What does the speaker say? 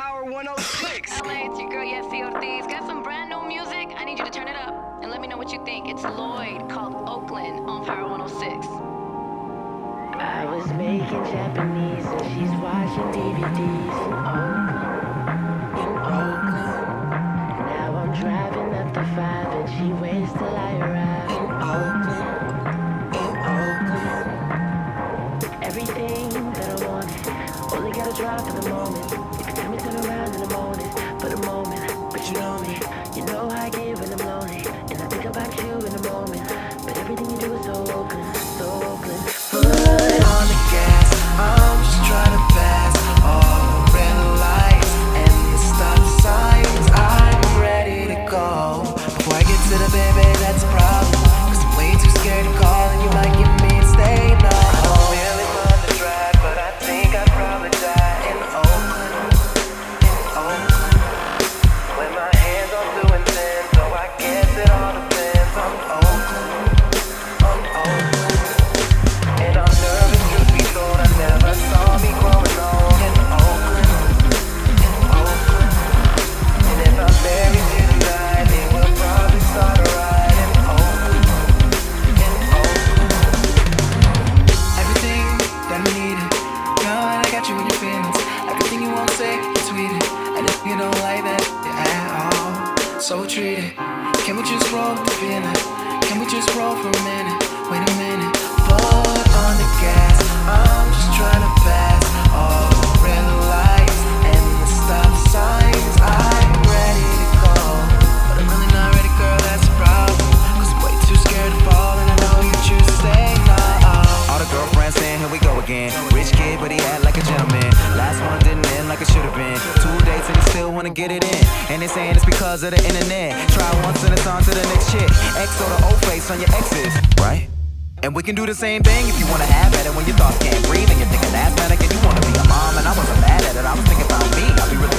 Power 106. LA, it's your girl Yesi Ortiz. Got some brand new music. I need you to turn it up and let me know what you think. It's Lloyd called Oakland on Power 106. I was making Japanese and she's watching DVDs in Oakland, in Oakland. Now I'm driving up the five and she waits till I arrive in Oakland, in Oakland. Everything that I wanted, only gotta drive for the moment. Before I get to the baby, that's a problem. Cause I'm way too scared to call and you might get me and stay no. Treat it. Can we just roll the feeling? Can we just roll for a minute? Wait a minute. Foot on the gas. I'm just trying to pass get it in. And they saying it's because of the internet. Try once and it's on to the next chick. X or the old face on your exes, right? And we can do the same thing if you wanna have at it when your thoughts can't breathe and you're thinking asthmatic and you wanna be a mom. And I wasn't bad at it, I was thinking about me. I'll be